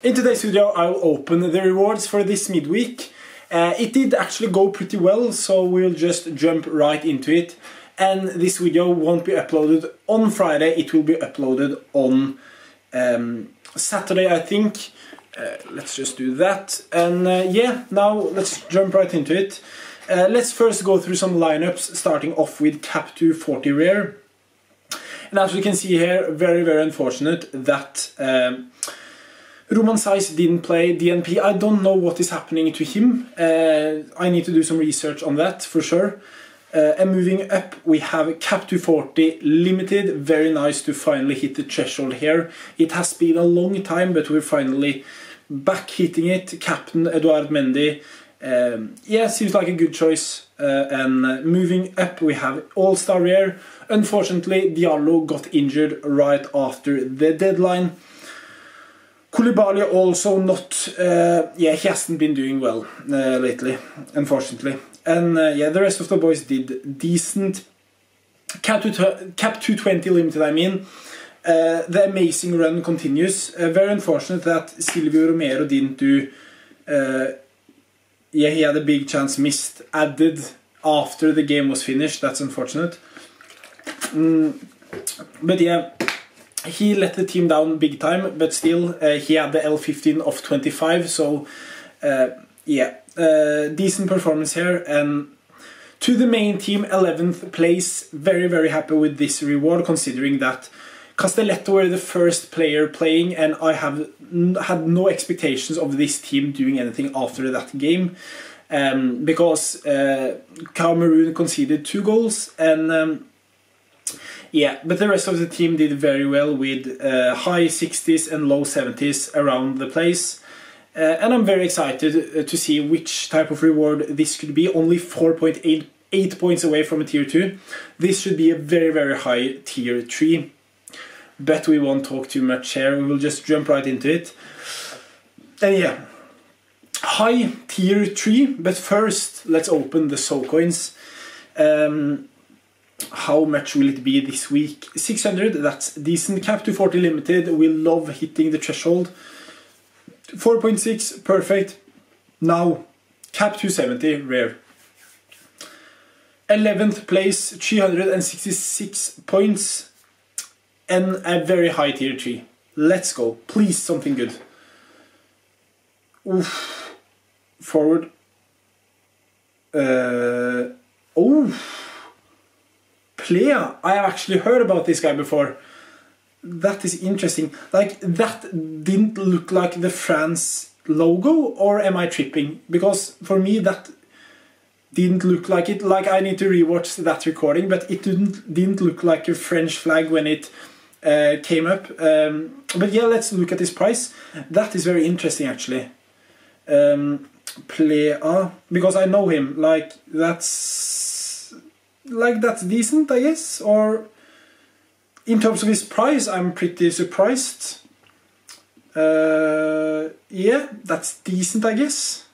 In today's video I'll open the rewards for this midweek. Uh, it did actually go pretty well so we'll just jump right into it. And this video won't be uploaded on Friday, it will be uploaded on um, Saturday I think. Uh, let's just do that. And uh, yeah, now let's jump right into it. Uh, let's first go through some lineups starting off with Cap 240 Rare. And as we can see here, very very unfortunate that um, Romain Saïss didn't play DNP. I don't know what is happening to him. Uh, I need to do some research on that for sure. Uh, and moving up, we have Cap 240 Limited. Very nice to finally hit the threshold here. It has been a long time, but we're finally back hitting it. Captain Edouard Mendy. Um, yeah, seems like a good choice. Uh, and moving up, we have All-Star Rare. Unfortunately, Diallo got injured right after the deadline. Koulibaly also not, uh, yeah, he hasn't been doing well uh, lately, unfortunately. And uh, yeah, the rest of the boys did decent. Cap, Cap 220 Limited, I mean. The amazing run continues. Very unfortunate that Silvio Romero didn't do. Yeah, he had a big chance missed, added after the game was finished. That's unfortunate. Mm, but yeah, he let the team down big time, but still uh, he had the L15 of 25, so uh, yeah, uh, decent performance here. And to the main team, 11th place, very very happy with this reward considering that Castelletto were the first player playing, and I have had no expectations of this team doing anything after that game. Um, because uh, Cameroon conceded two goals and um, yeah, but the rest of the team did very well with uh, high 60s and low 70s around the place. Uh, and I'm very excited uh, to see which type of reward this could be. Only 4.8 8 points away from a tier 2. This should be a very, very high tier 3. But we won't talk too much here. We will just jump right into it. And yeah, high tier 3. But first, let's open the soul coins. Um, how much will it be this week? 600, that's decent. Cap 240 limited, we love hitting the threshold. 4.6, perfect. Now, cap 270, rare. 11th place, 366 points, and a very high tier 3. Let's go. Please, something good. Oof. Forward. Uh, oh. Plea. I have actually heard about this guy before. That is interesting. Like, that didn't look like the France logo, or am I tripping? Because for me, that didn't look like it. Like, I need to rewatch that recording, but it didn't, didn't look like a French flag when it uh, came up. Um, but yeah, let's look at this price. That is very interesting, actually. Um, Plea, because I know him. Like, that's like that's decent, I guess. Or in terms of his price, I'm pretty surprised. Uh, yeah, that's decent, I guess.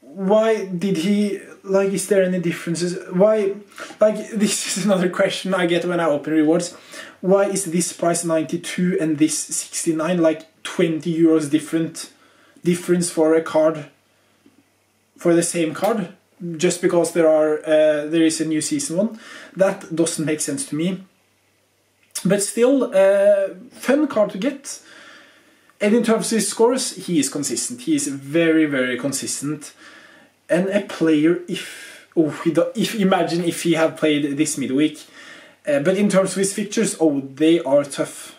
Why did he like? Is there any differences? Why, like, this is another question I get when I open rewards. Why is this price 92 and this 69 like 20 euros different difference for a card for the same card? Just because there are uh, there is a new season one. That doesn't make sense to me. But still, uh, fun card to get. And in terms of his scores, he is consistent. He is very, very consistent. And a player, if oh, if imagine if he had played this midweek. Uh, but in terms of his fixtures, oh, they are tough.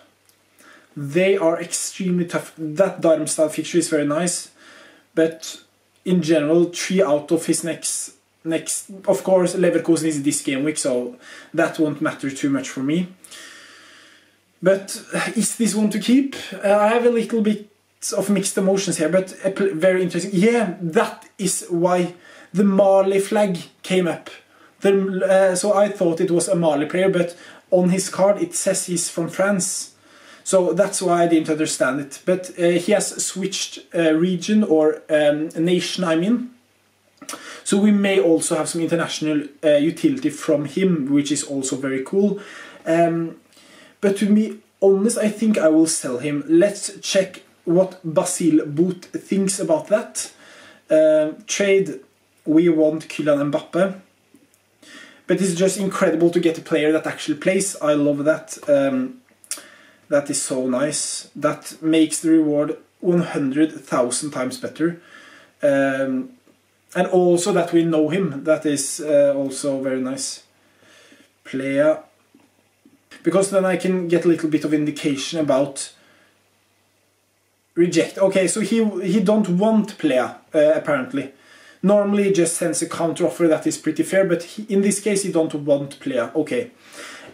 They are extremely tough. That Darmstadt fixture is very nice, but in general, three out of his next next. Of course, Leverkusen is this game week, so that won't matter too much for me. But is this one to keep? Uh, I have a little bit of mixed emotions here, but very interesting. Yeah, that is why the Mali flag came up. The, uh, so I thought it was a Mali player, but on his card it says he's from France. So that's why I didn't understand it. But uh, he has switched uh, region or um, nation, I mean. So we may also have some international uh, utility from him, which is also very cool. Um, but to me, honest, I think I will sell him. Let's check what Basile Boot thinks about that. Uh, trade, we want Kylian Mbappe. But it's just incredible to get a player that actually plays. I love that. Um, that is so nice. That makes the reward 100,000 times better. Um, and also that we know him. That is uh, also very nice. Player. Because then I can get a little bit of indication about reject. Okay, so he he don't want player uh, apparently. Normally just sends a counter offer that is pretty fair, but he, in this case he don't want player. Okay,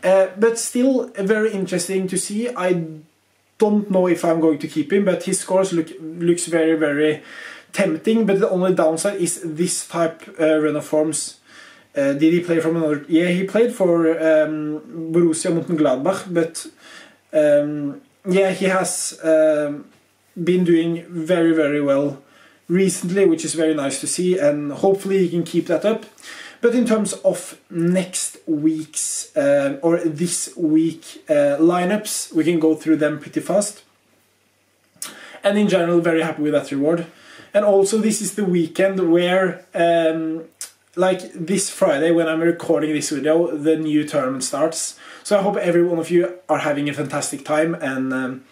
uh, but still very interesting to see. I don't know if I'm going to keep him, but his scores look looks very very tempting. But the only downside is this type uh, run of forms. Uh, did he play from another? Yeah, he played for um, Borussia Mönchengladbach, but um, yeah, he has. Um, been doing very, very well recently, which is very nice to see, and hopefully he can keep that up. But in terms of next week's uh, or this week uh, lineups, we can go through them pretty fast. And in general, very happy with that reward. And also, this is the weekend where, um, like this Friday, when I'm recording this video, the new tournament starts. So I hope every one of you are having a fantastic time and. Um,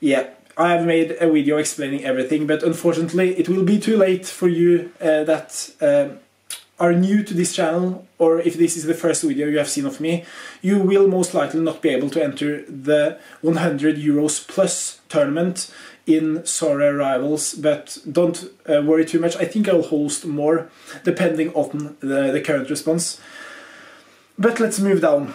yeah, I have made a video explaining everything, but unfortunately it will be too late for you uh, that uh, are new to this channel, or if this is the first video you have seen of me, you will most likely not be able to enter the 100 euros plus tournament in Sorare Rivals, but don't uh, worry too much. I think I'll host more depending on the, the current response. But let's move down.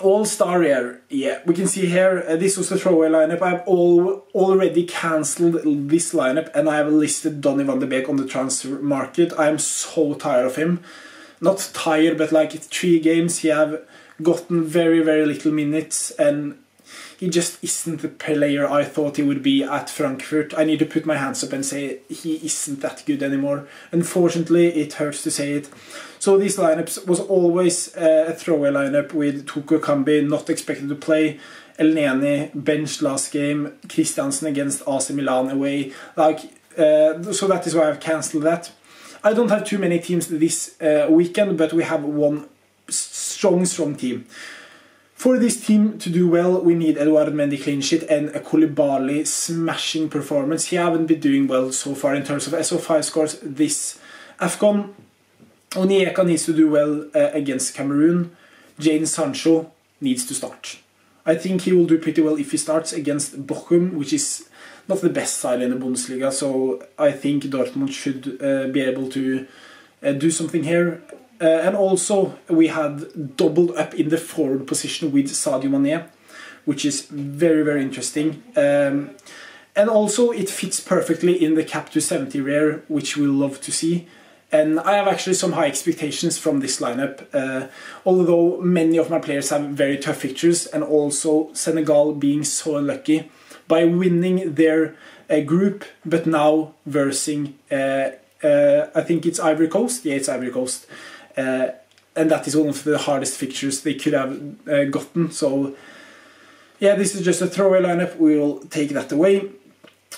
All-Star here, yeah, we can see here, uh, this was the throwaway lineup. I've all, already cancelled this lineup and I have listed Donny van de Beek on the transfer market. I am so tired of him. Not tired, but like three games he have gotten very, very little minutes and he just isn't the player I thought he would be at Frankfurt. I need to put my hands up and say he isn't that good anymore. Unfortunately, it hurts to say it. So these lineups was always uh, a throwaway lineup with Toko Ekambi not expected to play. Elneny benched last game. Christiansen against AC Milan away. Like uh, so that is why I've cancelled that. I don't have too many teams this uh, weekend, but we have one strong, strong team. For this team to do well, we need Edouard Mendy clean sheet and a Koulibaly smashing performance. He haven't been doing well so far in terms of SO5 scores this AFCON. Onyeka needs to do well uh, against Cameroon. Jadon Sancho needs to start. I think he will do pretty well if he starts against Bochum, which is not the best side in the Bundesliga. So I think Dortmund should uh, be able to uh, do something here. Uh, and also, we had doubled up in the forward position with Sadio Mane, which is very, very interesting. Um, and also, it fits perfectly in the cap to 70 rare, which we love to see. And I have actually some high expectations from this lineup, uh, although many of my players have very tough fixtures, and also Senegal being so unlucky by winning their uh, group, but now versing, uh I think it's Ivory Coast. Yeah, it's Ivory Coast. Uh, and that is one of the hardest fixtures they could have uh, gotten. So, yeah, this is just a throwaway lineup. We will take that away.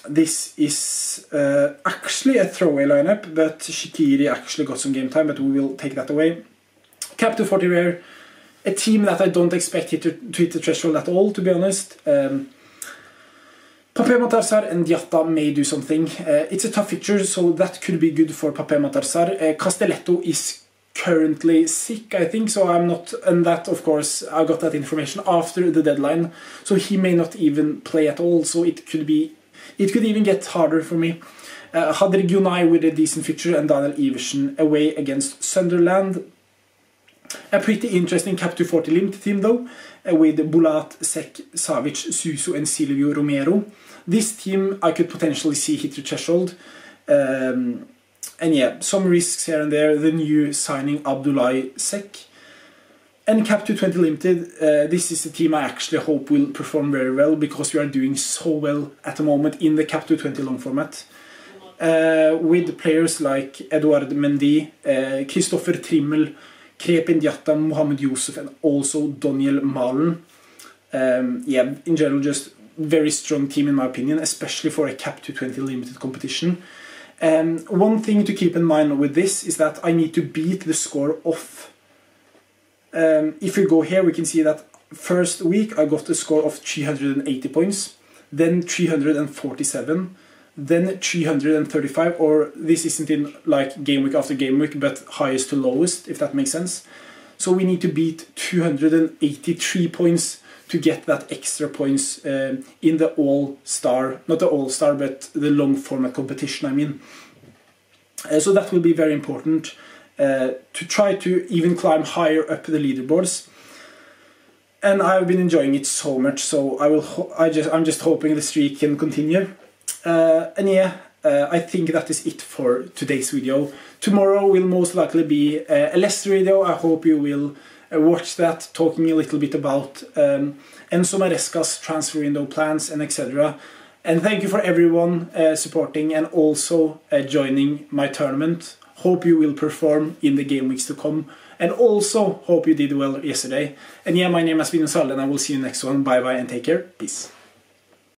This is uh, actually a throwaway lineup, but Shaqiri actually got some game time, but we will take that away. Cap to 40 rare, a team that I don't expect hit to, to hit the threshold at all, to be honest. Um, Pape Matar and Diatta may do something. Uh, it's a tough fixture, so that could be good for Pape Matar uh, Castelletto is currently sick, I think, so I'm not, and that of course I got that information after the deadline, so he may not even play at all, so it could be, it could even get harder for me. Uh, Hadri Gunai with a decent fixture and Daniel Iversen away against Sunderland. A pretty interesting Cap 240 linked team though, uh, with Bulat, Sek, Savic, Suso and Silvio Romero. This team I could potentially see hit the threshold. Um, and yeah, some risks here and there. The new signing Abdullah Sek. And Cap 220 Limited, uh, this is a team I actually hope will perform very well because we are doing so well at the moment in the Cap 220 long format. Uh, with players like Edouard Mendy, uh, Christopher Trimmel, Krepin Diatta, Mohamed Youssef, and also Daniel Malen. um, yeah, in general, just very strong team in my opinion, especially for a cap 220 limited competition. Um, one thing to keep in mind with this is that I need to beat the score of. Um, if we go here, we can see that first week I got a score of 380 points, then 347, then 335, or this isn't in like game week after game week, but highest to lowest, if that makes sense. So we need to beat 283 points to get that extra points uh, in the all star, not the all star, but the long format competition. I mean, uh, so that will be very important uh, to try to even climb higher up the leaderboards. And I've been enjoying it so much, so I will. I just I'm just hoping the streak can continue. Uh, and yeah, uh, I think that is it for today's video. Tomorrow will most likely be uh, a Leicester video. I hope you will watch that, talking a little bit about um, Enzo Maresca's transfer window plans and etc. And thank you for everyone uh, supporting and also uh, joining my tournament. Hope you will perform in the game weeks to come. And also hope you did well yesterday. And yeah, my name has been Sal and I will see you next one. Bye bye and take care. Peace.